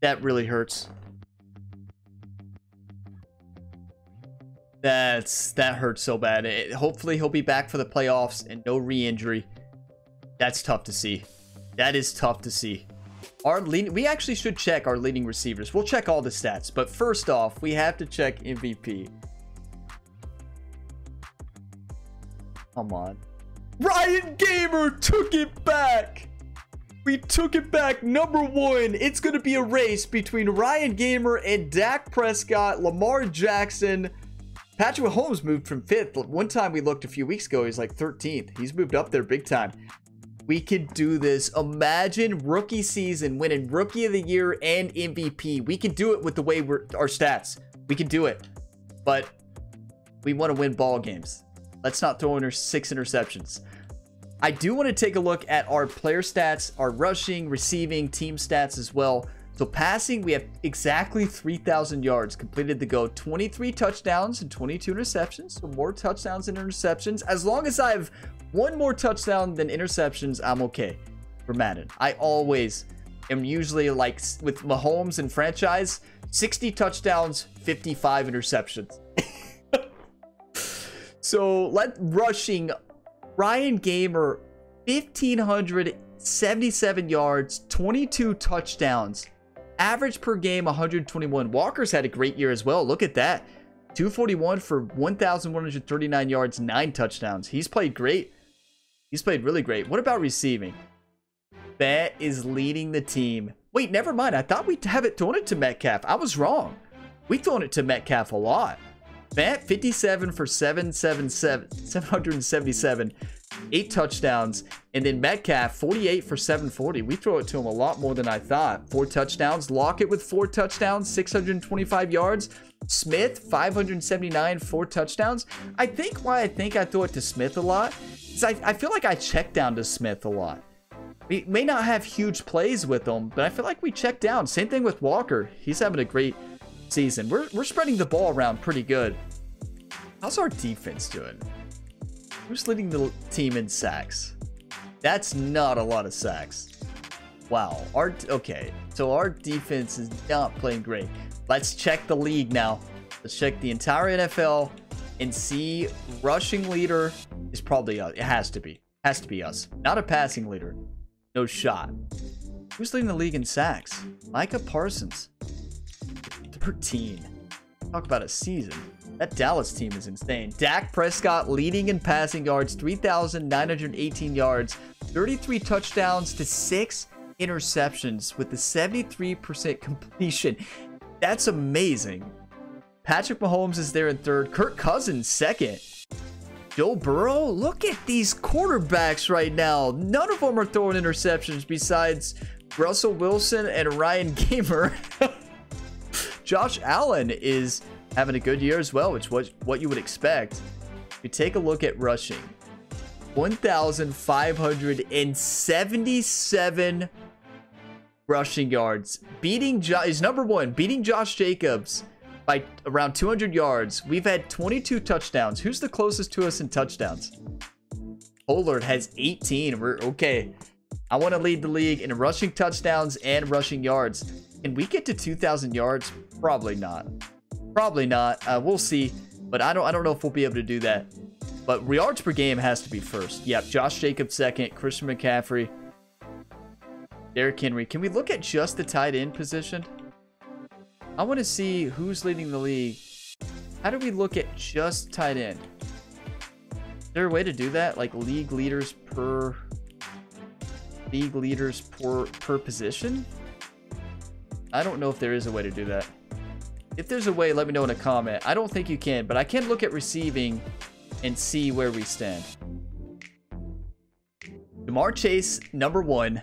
That really hurts. That's that hurts so bad. It, hopefully he'll be back for the playoffs and no re-injury. That's tough to see. That is tough to see. Our leading, we actually should check our leading receivers. We'll check all the stats, but first off, we have to check MVP. Come on. Ryan Gamer took it back. We took it back. Number one, it's going to be a race between Ryan Gamer and Dak Prescott, Lamar Jackson. Patrick Mahomes moved from fifth. One time we looked a few weeks ago, he's like 13th. He's moved up there big time. We could do this. Imagine rookie season winning rookie of the year and MVP. We can do it with the way we're our stats. We can do it. But we want to win ball games. Let's not throw in six interceptions. I do want to take a look at our player stats, our rushing, receiving, team stats as well. So passing, we have exactly 3,000 yards. Completed to go 23 touchdowns and 22 interceptions. So more touchdowns than interceptions. As long as I have one more touchdown than interceptions, I'm okay for Madden. I always am usually like with Mahomes and franchise, 60 touchdowns, 55 interceptions. so let rushing Ryan Gamer, 1,577 yards, 22 touchdowns. Average per game, 121. Walker's had a great year as well. Look at that. 241 for 1,139 yards, 9 touchdowns. He's played great. He's played really great. What about receiving? Bet is leading the team. Wait, never mind. I thought we'd have it thrown it to Metcalf. I was wrong. We've thrown it to Metcalf a lot. Fant 57 for 777, 777, eight touchdowns. And then Metcalf 48 for 740. We throw it to him a lot more than I thought. Four touchdowns. Lockett with four touchdowns, 625 yards. Smith 579, four touchdowns. I think why I think I throw it to Smith a lot is I, I feel like I check down to Smith a lot. We may not have huge plays with him, but I feel like we check down. Same thing with Walker. He's having a great season. We're, we're spreading the ball around pretty good. How's our defense doing? Who's leading the team in sacks? That's not a lot of sacks. Wow. Our okay. So our defense is not playing great. Let's check the league now. Let's check the entire NFL and see rushing leader is probably us. It has to be. Has to be us. Not a passing leader. No shot. Who's leading the league in sacks? Micah Parsons. 13. Talk about a season. That Dallas team is insane. Dak Prescott leading in passing yards, 3,918 yards, 33 touchdowns to 6 interceptions with the 73% completion. That's amazing. Patrick Mahomes is there in third. Kirk Cousins second. Joe Burrow, look at these quarterbacks right now. None of them are throwing interceptions besides Russell Wilson and Ryan Gamer. Josh Allen is having a good year as well, which was what you would expect. If you take a look at rushing, 1,577 rushing yards, beating jo- is number one, beating Josh Jacobs by around 200 yards. We've had 22 touchdowns. Who's the closest to us in touchdowns? Pollard has 18. We're okay. I want to lead the league in rushing touchdowns and rushing yards. Can we get to 2,000 yards? Probably not. Probably not. Uh, we'll see. But I don't. I don't know if we'll be able to do that. But yards per game has to be first. Yep. Josh Jacobs second. Christian McCaffrey. Derrick Henry. Can we look at just the tight end position? I want to see who's leading the league. How do we look at just tight end? Is there a way to do that? Like league leaders per league leaders per per position? I don't know if there is a way to do that. If there's a way, let me know in a comment. I don't think you can, but I can look at receiving and see where we stand. Ja'Marr Chase, number one.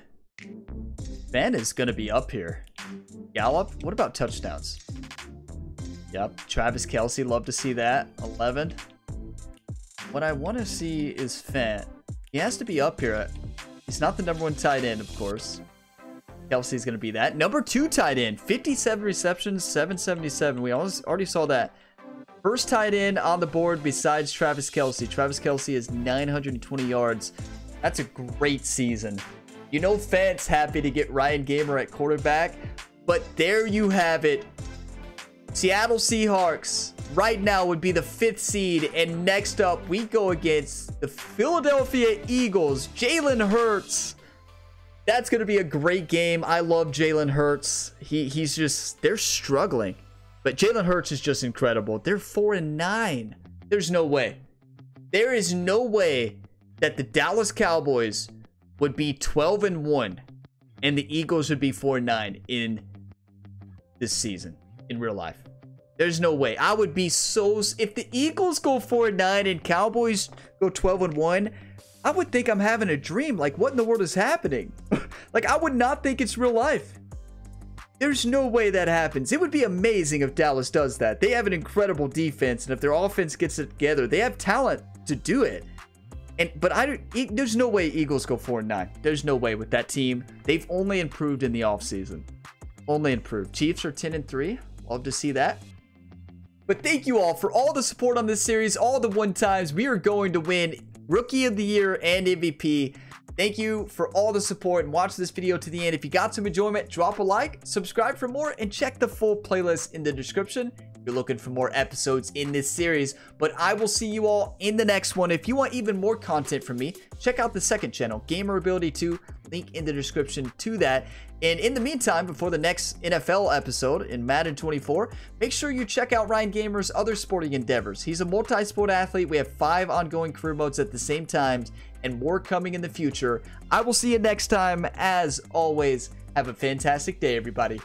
Ben is going to be up here. Gallup, what about touchdowns? Yep, Travis Kelce, love to see that. 11. What I want to see is Fant. He has to be up here. He's not the number one tight end, of course. Kelce's going to be that. Number two tight end, 57 receptions, 777. We already saw that. First tight end on the board besides Travis Kelce. Travis Kelce is 920 yards. That's a great season. You know Fant's happy to get Ryan Gamer at quarterback, but there you have it. Seattle Seahawks right now would be the fifth seed. And next up, we go against the Philadelphia Eagles. Jalen Hurts. That's going to be a great game. I love Jalen Hurts. He he's just they're struggling. But Jalen Hurts is just incredible. They're 4 and 9. There's no way. There is no way that the Dallas Cowboys would be 12 and 1 and the Eagles would be 4 and 9 in this season in real life. There's no way. I would be so if the Eagles go 4 and 9 and Cowboys go 12 and 1, I would think I'm having a dream. Like what in the world is happening? like I would not think it's real life. There's no way that happens. It would be amazing if Dallas does that. They have an incredible defense and if their offense gets it together, they have talent to do it. And but I there's no way Eagles go 4 and 9. There's no way with that team. They've only improved in the offseason. Only improved. Chiefs are 10 and 3. Love to see that. But thank you all for all the support on this series, all the one times we are going to win Rookie of the Year and MVP. Thank you for all the support and watch this video to the end. If you got some enjoyment, drop a like, subscribe for more, and check the full playlist in the description you're looking for more episodes in this series. But I will see you all in the next one. If you want even more content from me, check out the second channel, Gamer Ability 2. Link in the description to that. And in the meantime, before the next NFL episode in Madden 24, make sure you check out Ryan Gamer's other sporting endeavors. He's a multi-sport athlete. We have five ongoing career modes at the same time and more coming in the future. I will see you next time. As always, have a fantastic day, everybody.